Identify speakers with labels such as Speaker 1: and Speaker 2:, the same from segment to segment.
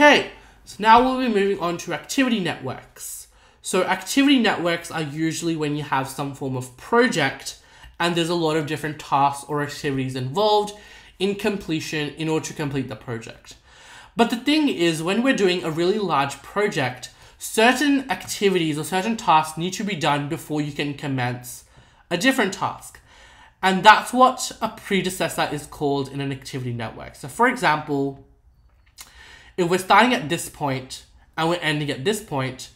Speaker 1: Okay, so now we'll be moving on to activity networks. So activity networks are usually when you have some form of project and there's a lot of different tasks or activities involved in completion in order to complete the project. But the thing is, when we're doing a really large project, certain activities or certain tasks need to be done before you can commence a different task. And that's what a predecessor is called in an activity network. So, for example, if we're starting at this point and we're ending at this point,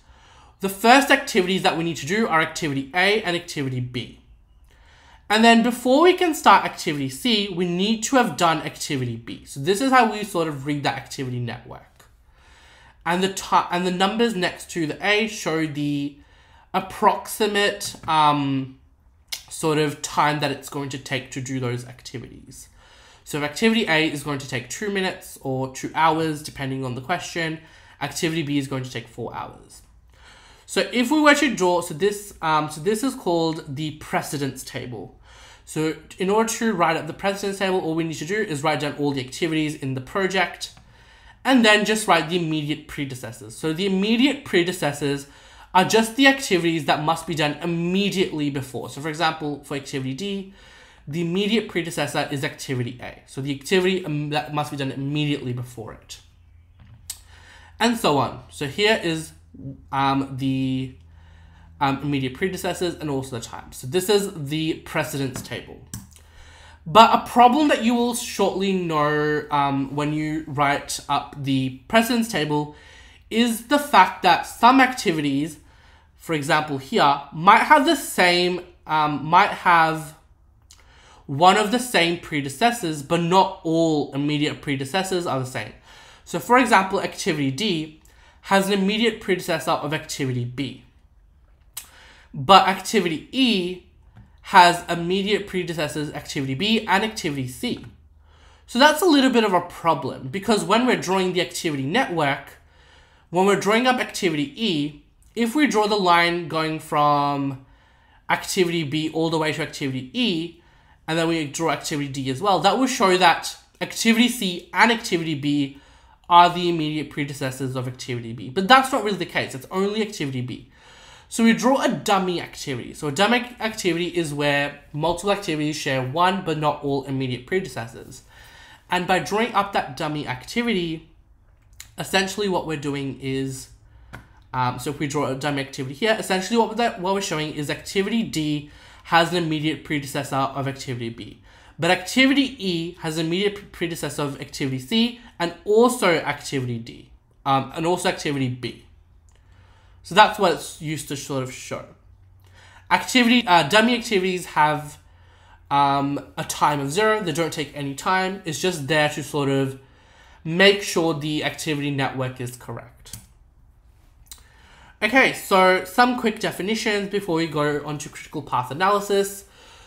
Speaker 1: the first activities that we need to do are activity A and activity B. And then before we can start activity C, we need to have done activity B. So this is how we sort of read that activity network. And the and the numbers next to the A show the approximate um, sort of time that it's going to take to do those activities. So if activity A is going to take two minutes or two hours, depending on the question, activity B is going to take four hours. So if we were to draw, so this, um, so this is called the precedence table. So in order to write up the precedence table, all we need to do is write down all the activities in the project and then just write the immediate predecessors. So the immediate predecessors are just the activities that must be done immediately before. So for example, for activity D, the immediate predecessor is activity A. So the activity um, that must be done immediately before it. And so on. So here is um, the um, immediate predecessors and also the time. So this is the precedence table. But a problem that you will shortly know um, when you write up the precedence table is the fact that some activities, for example here, might have the same, um, might have one of the same predecessors, but not all immediate predecessors are the same. So for example, activity D has an immediate predecessor of activity B. But activity E has immediate predecessors activity B and activity C. So that's a little bit of a problem because when we're drawing the activity network, when we're drawing up activity E, if we draw the line going from activity B all the way to activity E, and then we draw activity D as well, that will show that activity C and activity B are the immediate predecessors of activity B. But that's not really the case, it's only activity B. So we draw a dummy activity. So a dummy activity is where multiple activities share one but not all immediate predecessors. And by drawing up that dummy activity, essentially what we're doing is, um, so if we draw a dummy activity here, essentially what, that, what we're showing is activity D has an immediate predecessor of activity B. But activity E has an immediate predecessor of activity C and also activity D, um, and also activity B. So that's what it's used to sort of show. Activity, uh, dummy activities have um, a time of zero. They don't take any time. It's just there to sort of make sure the activity network is correct. Okay, so some quick definitions before we go on to critical path analysis.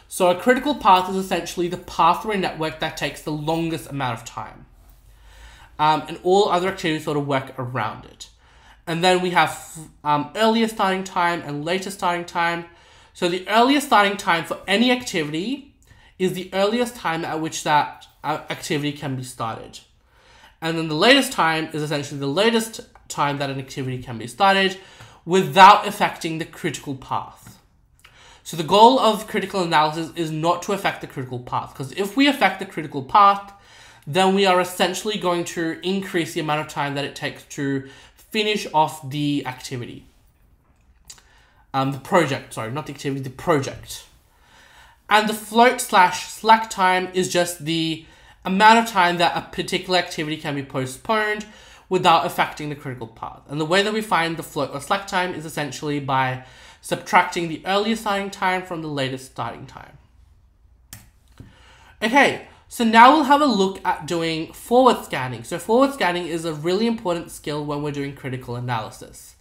Speaker 1: So a critical path is essentially the pathway network that takes the longest amount of time. Um, and all other activities sort of work around it. And then we have um, earlier starting time and later starting time. So the earliest starting time for any activity is the earliest time at which that uh, activity can be started. And then the latest time is essentially the latest time that an activity can be started without affecting the critical path. So the goal of critical analysis is not to affect the critical path, because if we affect the critical path, then we are essentially going to increase the amount of time that it takes to finish off the activity. Um, the project, sorry, not the activity, the project. And the float slash slack time is just the amount of time that a particular activity can be postponed without affecting the critical path. And the way that we find the float or slack time is essentially by subtracting the earliest starting time from the latest starting time. Okay, so now we'll have a look at doing forward scanning. So forward scanning is a really important skill when we're doing critical analysis.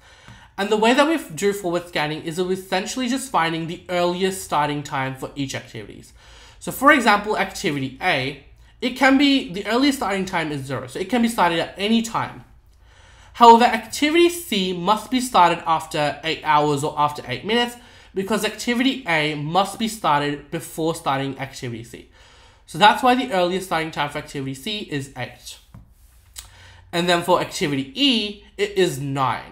Speaker 1: And the way that we do forward scanning is essentially just finding the earliest starting time for each activities. So for example, activity A, it can be, the earliest starting time is zero. So it can be started at any time. However, activity C must be started after 8 hours or after 8 minutes because activity A must be started before starting activity C. So that's why the earliest starting time for activity C is 8. And then for activity E, it is 9.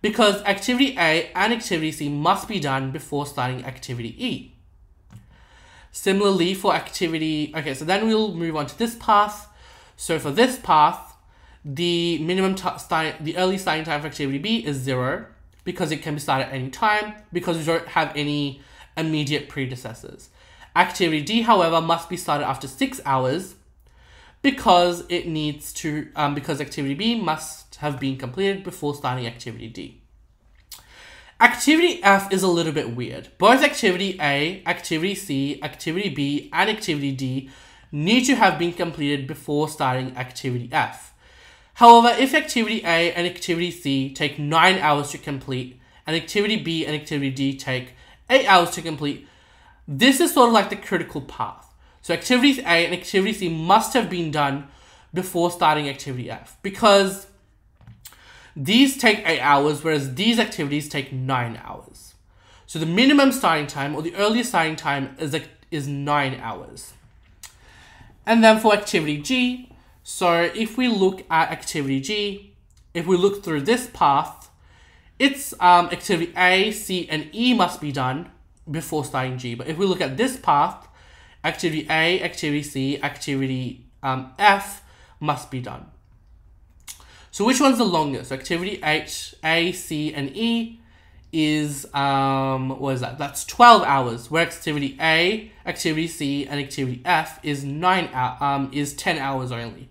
Speaker 1: Because activity A and activity C must be done before starting activity E. Similarly for activity, okay, so then we'll move on to this path. So for this path, the minimum the early starting time for activity B is zero because it can be started at any time because we don't have any immediate predecessors. Activity D, however, must be started after six hours because it needs to, um, because activity B must have been completed before starting activity D. Activity F is a little bit weird. Both activity A, activity C, activity B, and activity D need to have been completed before starting activity F. However, if activity A and activity C take 9 hours to complete, and activity B and activity D take 8 hours to complete, this is sort of like the critical path. So activities A and activity C must have been done before starting activity F because these take 8 hours, whereas these activities take 9 hours. So the minimum starting time or the earliest starting time is, is 9 hours. And then for activity G, so if we look at activity G, if we look through this path, it's um, activity A, C, and E must be done before starting G. But if we look at this path, activity A, activity C, activity um, F must be done. So which one's the longest? So activity H, A, C, and E is, um, what is that? That's 12 hours, where activity A, activity C, and activity F is 9 um, is 10 hours only.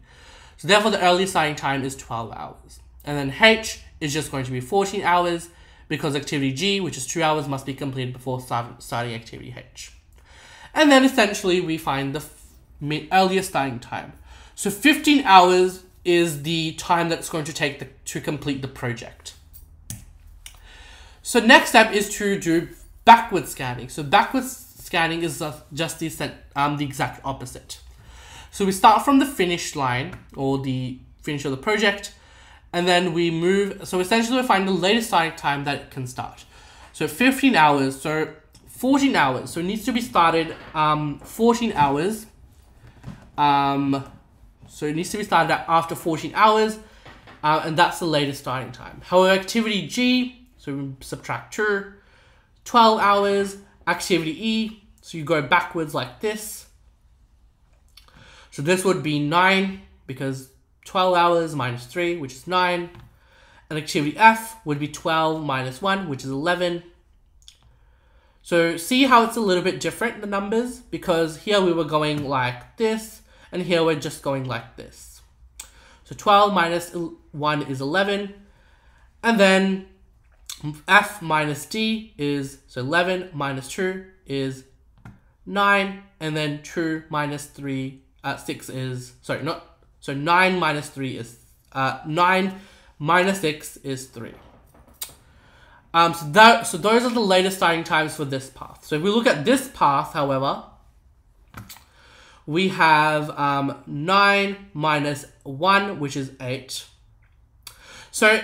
Speaker 1: So therefore the earliest starting time is 12 hours. And then H is just going to be 14 hours because activity G, which is 2 hours, must be completed before start, starting activity H. And then essentially we find the earliest starting time. So 15 hours is the time that's going to take the, to complete the project. So next step is to do backward scanning. So backward scanning is just the, um, the exact opposite. So we start from the finish line or the finish of the project and then we move. So essentially we find the latest starting time that it can start. So 15 hours, so 14 hours. So it needs to be started um, 14 hours. Um, so it needs to be started after 14 hours, uh, and that's the latest starting time. However, activity G, so we subtract 2, 12 hours, activity E, so you go backwards like this. So this would be 9, because 12 hours minus 3, which is 9. And activity F would be 12 minus 1, which is 11. So see how it's a little bit different, the numbers? Because here we were going like this, and here we're just going like this. So 12 minus 1 is 11. And then f minus d is, so 11 minus 2 is 9. And then 2 minus 3, uh, 6 is, sorry, not, so 9 minus 3 is, uh, 9 minus 6 is 3. Um, so, that, so those are the latest starting times for this path. So if we look at this path, however, we have um, 9 minus 1, which is 8. So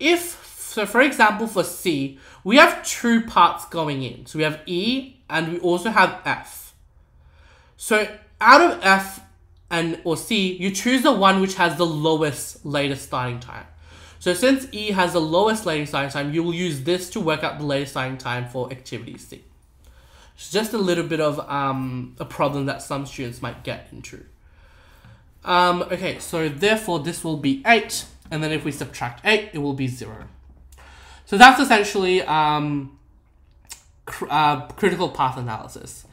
Speaker 1: if, so for example, for C, we have two parts going in. So we have E and we also have F. So out of F and or C, you choose the one which has the lowest latest starting time. So since E has the lowest latest starting time, you will use this to work out the latest starting time for activity C. Just a little bit of um, a problem that some students might get into. Um, okay, so therefore this will be 8, and then if we subtract 8, it will be 0. So that's essentially um, cr uh, critical path analysis.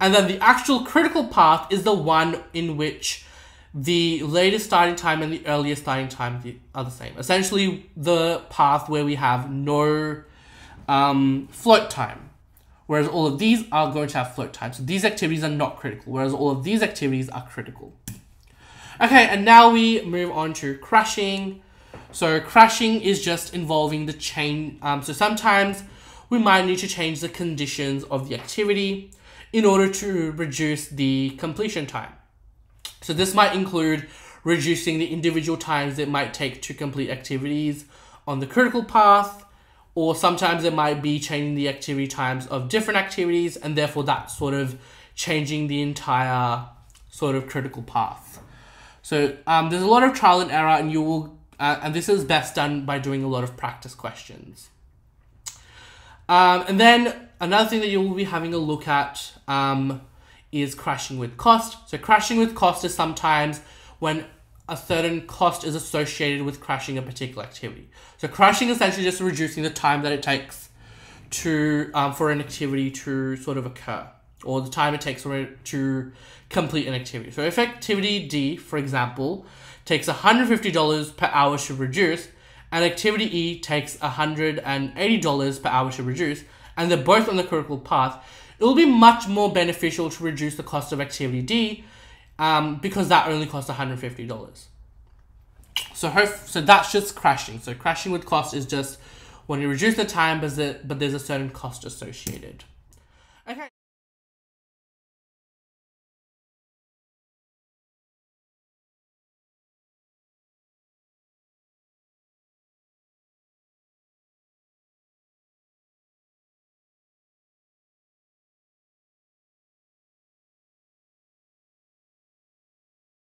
Speaker 1: And then the actual critical path is the one in which the latest starting time and the earliest starting time are the same. Essentially, the path where we have no um, float time whereas all of these are going to have float time. So these activities are not critical, whereas all of these activities are critical. Okay, and now we move on to crashing. So crashing is just involving the chain. Um, so sometimes we might need to change the conditions of the activity in order to reduce the completion time. So this might include reducing the individual times it might take to complete activities on the critical path, or sometimes it might be changing the activity times of different activities and therefore that's sort of changing the entire sort of critical path. So um, there's a lot of trial and error, and you will, uh, and this is best done by doing a lot of practice questions. Um, and then another thing that you will be having a look at um, is crashing with cost. So crashing with cost is sometimes when a certain cost is associated with crashing a particular activity. So crashing essentially just reducing the time that it takes to um, for an activity to sort of occur, or the time it takes for it to complete an activity. So if activity D, for example, takes $150 per hour to reduce, and activity E takes $180 per hour to reduce, and they're both on the critical path, it will be much more beneficial to reduce the cost of activity D um, because that only costs $150. So, hope, so that's just crashing. So crashing with cost is just when you reduce the time, but, but there's a certain cost associated. Okay.